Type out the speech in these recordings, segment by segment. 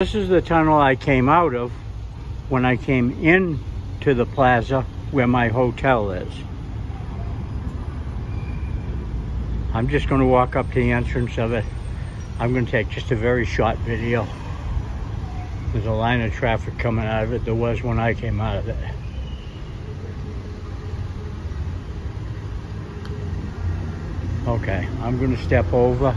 This is the tunnel I came out of when I came in to the plaza where my hotel is. I'm just going to walk up to the entrance of it. I'm going to take just a very short video. There's a line of traffic coming out of it. There was when I came out of it. Okay, I'm going to step over.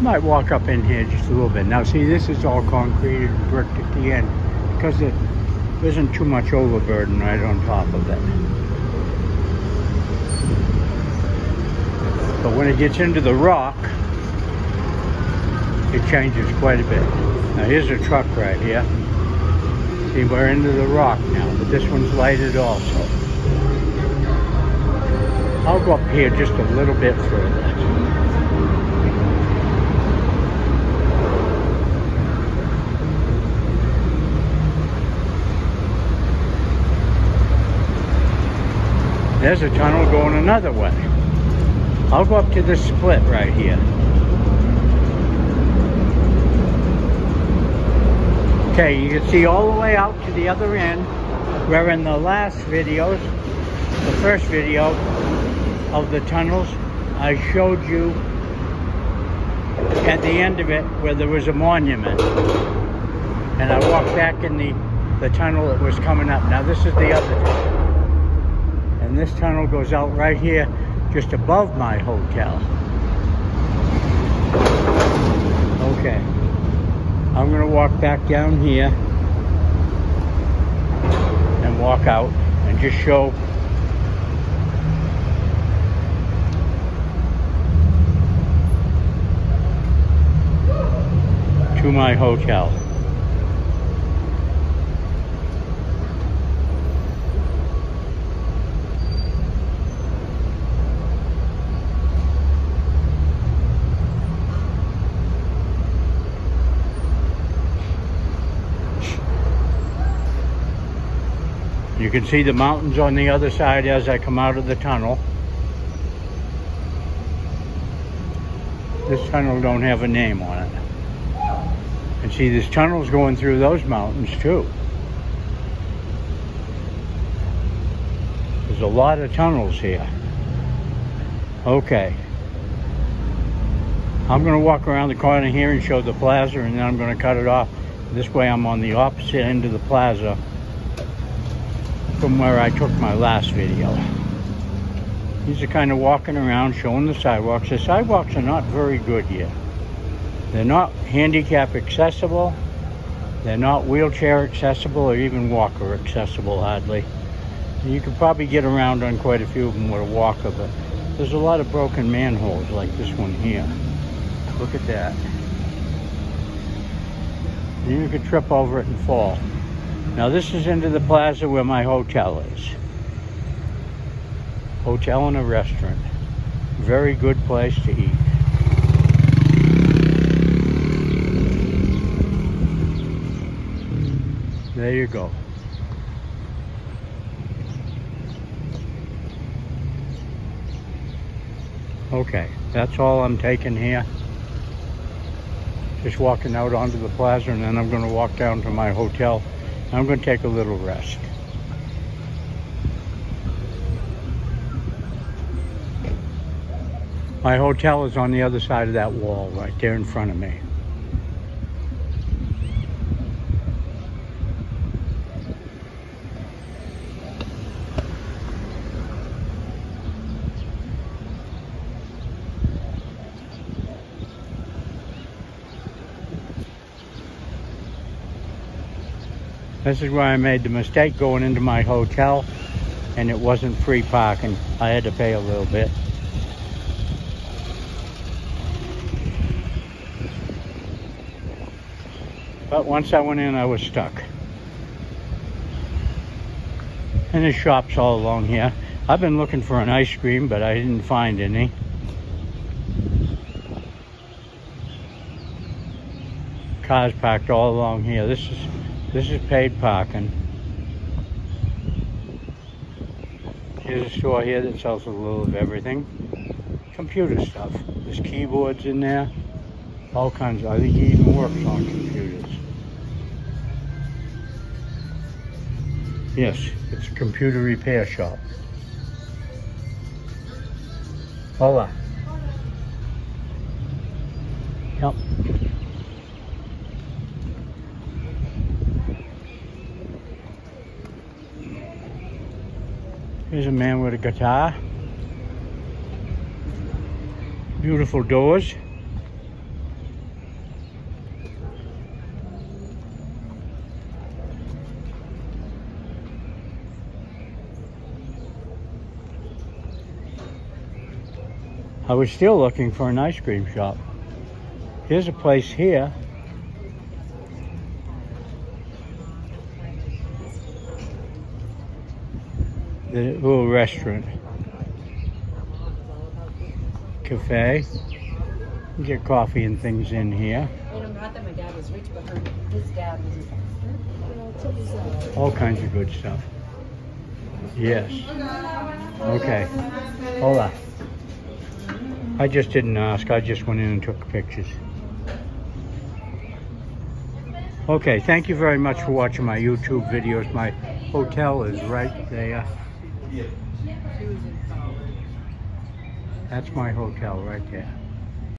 Might walk up in here just a little bit. Now see, this is all concrete and bricked at the end because it isn't too much overburden right on top of it. But when it gets into the rock, it changes quite a bit. Now here's a truck right here. See, we're into the rock now, but this one's lighted also. I'll go up here just a little bit further. There's a tunnel going another way. I'll go up to this split right here. Okay, you can see all the way out to the other end, where in the last videos, the first video of the tunnels, I showed you at the end of it where there was a monument. And I walked back in the, the tunnel that was coming up. Now this is the other tunnel and this tunnel goes out right here just above my hotel. Okay. I'm gonna walk back down here and walk out and just show to my hotel You can see the mountains on the other side as I come out of the tunnel. This tunnel don't have a name on it. And see, this tunnel's going through those mountains too. There's a lot of tunnels here. Okay. I'm going to walk around the corner here and show the plaza and then I'm going to cut it off. This way I'm on the opposite end of the plaza from where I took my last video. These are kind of walking around showing the sidewalks. The sidewalks are not very good yet. They're not handicap accessible. They're not wheelchair accessible or even walker accessible hardly. You could probably get around on quite a few of them with a walker, but there's a lot of broken manholes like this one here. Look at that. You could trip over it and fall. Now this is into the plaza where my hotel is. Hotel and a restaurant. Very good place to eat. There you go. Okay, that's all I'm taking here. Just walking out onto the plaza and then I'm going to walk down to my hotel I'm going to take a little rest. My hotel is on the other side of that wall right there in front of me. This is where I made the mistake going into my hotel and it wasn't free parking. I had to pay a little bit. But once I went in, I was stuck. And there's shops all along here. I've been looking for an ice cream, but I didn't find any. Cars parked all along here. This is this is paid parking. Here's a store here that sells a little of everything. computer stuff. There's keyboards in there, all kinds. Of, I think he even works on computers. Yes, it's a computer repair shop. Hola. Here's a man with a guitar. Beautiful doors. I was still looking for an ice cream shop. Here's a place here. The little restaurant. Cafe. You Get coffee and things in here. You know, not that my dad was rich, but her, his dad was a All kinds of good stuff. Yes. Okay. Hola. I just didn't ask. I just went in and took pictures. Okay, thank you very much for watching my YouTube videos. My hotel is right there. That's my hotel right there.